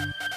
you